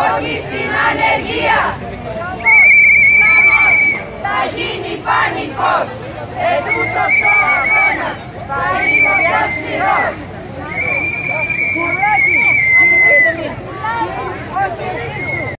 Όχι στην ανεργία. Χαμός, θα γίνει πανικός, ετούτος.